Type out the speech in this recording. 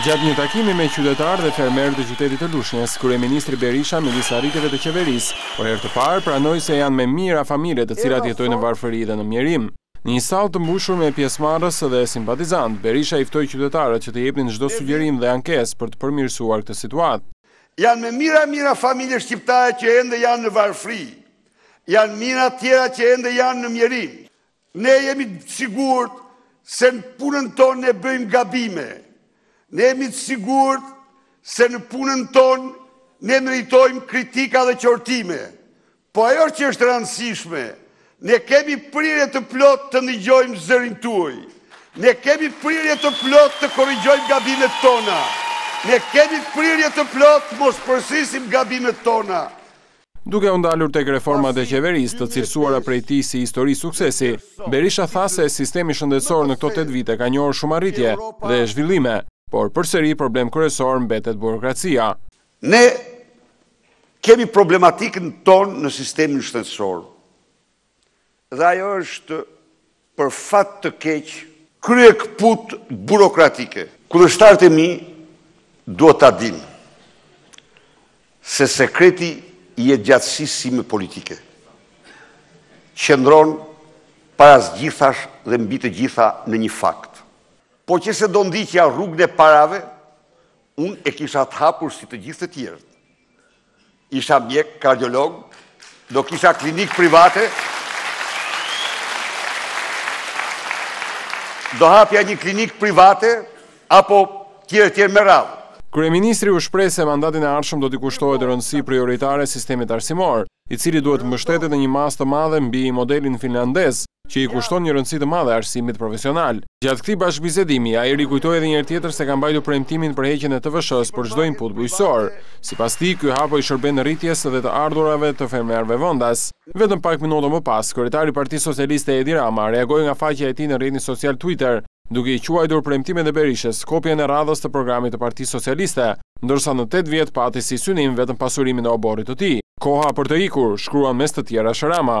Gjatë një takimi me qytetarë dhe fermerë të qytetit të Lushnjes, kryeministri Berisha midis arritjeve të qeverisë, për herë të parë pranoi se janë me mijëra familje të cilat jetojnë në varfëri dhe në mjerim. Në një sallë të mbushur me pjesëmarrës dhe simpatizantë, Berisha i ftoi qytetarët që të jepnin çdo sugjerim dhe ankesë për të përmirësuar këtë situatë. Janë me mijëra mijëra familje shqiptare që ende janë në varfëri. Janë mijëra tjera që ende janë në mjerim. Ne jemi të sigurt se në punën tonë ne bëjmë gabime. Ne jemi të sigurt se në punën tonë ne meritojmë kritika dhe qortime. Po ajo që është rëndësishme, ne kemi prirje të plotë të ndëgjojmë zërin tuaj. Ne kemi prirje të plotë të korrigjojmë gabimet tona. Ne kemi prirje të plotë mos përsërisim gabimet tona. Duke u ndalur tek reformat e qeverisë, të cilësuara prej tij si histori suksesi, Berisha tha se sistemi shëndetësor në këto tetë vite ka njohur shumë arritje dhe zhvillime, por përsëri problem kryesor mbetet burokracia. Ne kemi problematikën tonë në sistemin shëndetësor. dhe ajo është për fat të keq kryekëput burokratike. Kundërshtarët e mi duhet ta dinë se sekreti i jetëgjatësisë sime politike qëndron para së gjithash dhe mbi të gjitha në një fakt. Po qe se do ndiqja rrugën e parave, unë e kisha të hapur si të gjithë të tjerët. isha mjek kardiolog, do kisha klinikë private, do hapja një klinikë private, apo tjere tjere me radhë. Kryeministri u shpreh se mandatin e ardhshëm do t'i kushtohet rëndësi prioritare sistemit arsimor, i cili duhet mbështetet në një masë të madhe mbi modelin finlandez, që i kushton një rëndësi të madhe arsimit profesional. Gjatë këtij bashkëbisedimi, ai rikujtoi edhe një herë tjetër se ka mbajtur premtimin për heqjen e TVSH-së për çdo input bujqësor. Sipas tij, ky hap po i shërben rritjes së të ardhurave të fermerëve vendas. Vetëm pak minuta më pas, kryetari i Partisë Socialiste Edi Rama reagoi nga faqja e tij në rrjetin social Twitter, duke i quajtur premtimet e Berishës kopjen e radhës të programit të Partisë Socialiste, ndërsa në tetë vjet pati si synim vetëm pasurimin e oborrit të tij. Koha për të ikur, shkruan mes të tjerash Rama.